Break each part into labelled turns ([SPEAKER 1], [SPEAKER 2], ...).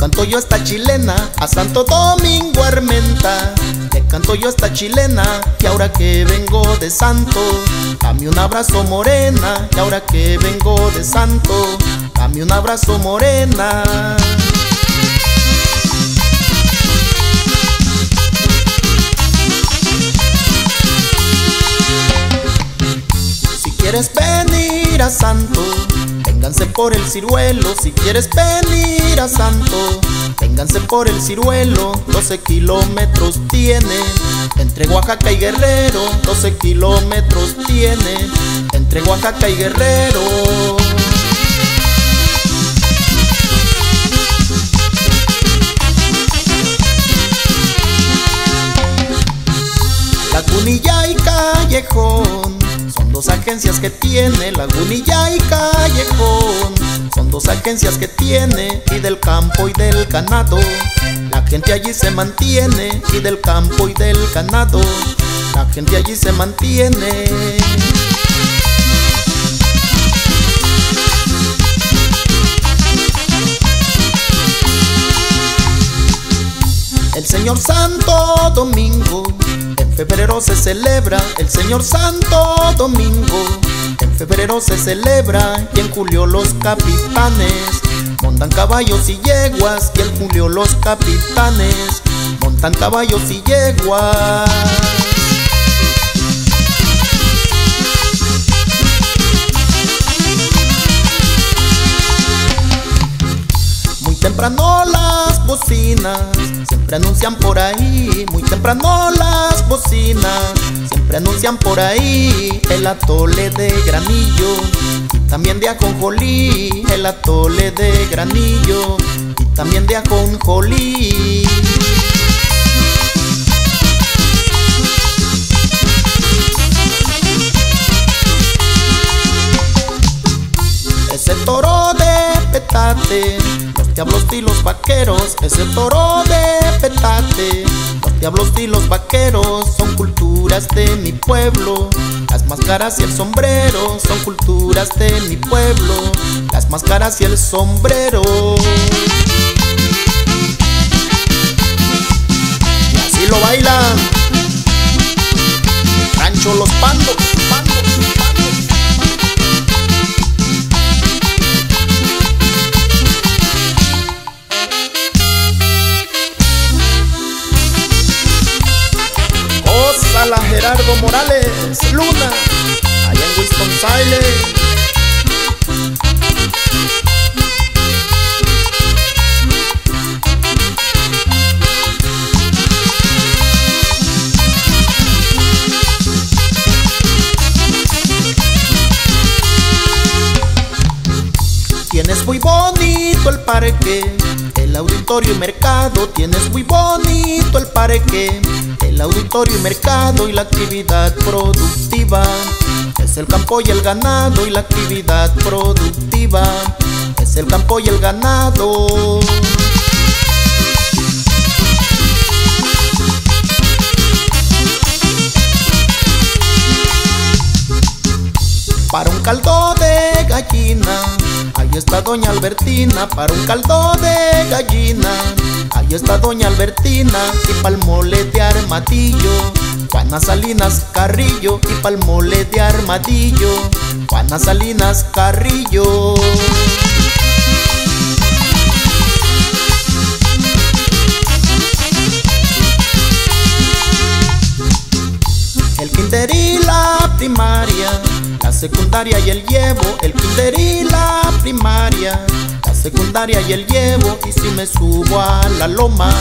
[SPEAKER 1] canto yo esta chilena a Santo Domingo Armenta. Le canto yo esta chilena y ahora que vengo de Santo, dame un abrazo morena. Y ahora que vengo de Santo, dame un abrazo morena. Si quieres venir a Santo, vénganse por el ciruelo. Si quieres venir a Santo, vénganse por el ciruelo. 12 kilómetros tiene entre Oaxaca y Guerrero. 12 kilómetros tiene entre Oaxaca y Guerrero. Lagunilla y Callejón dos agencias que tiene Lagunilla y Callejón. Son dos agencias que tiene y del campo y del ganado. La gente allí se mantiene y del campo y del ganado. La gente allí se mantiene. El Señor Santo Domingo febrero se celebra el Señor Santo Domingo. En febrero se celebra y en julio los capitanes montan caballos y yeguas. Y en julio los capitanes montan caballos y yeguas. Las bocinas siempre anuncian por ahí. Muy temprano las bocinas siempre anuncian por ahí el atole de granillo también de ajonjolí. El atole de granillo y también de ajonjolí. Ese toro de petate, diablos y los vaqueros. Ese toro de petate, los diablos y los vaqueros son culturas de mi pueblo. Las máscaras y el sombrero son culturas de mi pueblo. Las máscaras y el sombrero. Y así lo bailan. Rancho los pandos. Gózala Gerardo Morales Luna, allá en Winston-Salem. Tienes muy bonito el parque, el auditorio y mercado. Tienes muy bonito el parque, el auditorio y mercado y la actividad productiva. Es el campo y el ganado y la actividad productiva. Es el campo y el ganado. Para un caldo gallina, ahí está doña Albertina. Para un caldo de gallina, ahí está doña Albertina. Y pa'l mole de armadillo, Juana Salinas Carrillo. Y pa'l mole de armadillo, Juana Salinas Carrillo. El kinder y la primaria, secundaria y el llevo, el kinder y la primaria, la secundaria y el llevo, y si me subo a la loma,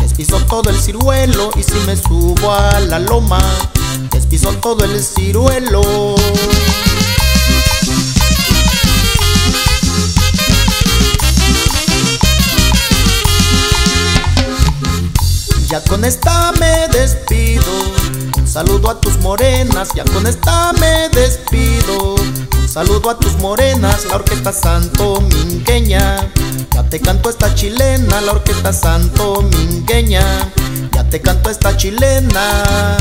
[SPEAKER 1] les piso todo el ciruelo, y si me subo a la loma, les piso todo el ciruelo. Ya con esta me despido. Saludo a tus morenas, ya con esta me despido. Un saludo a tus morenas, la orquesta Santo Mingueña. Ya te canto esta chilena, la orquesta Santo Mingueña. Ya te canto esta chilena.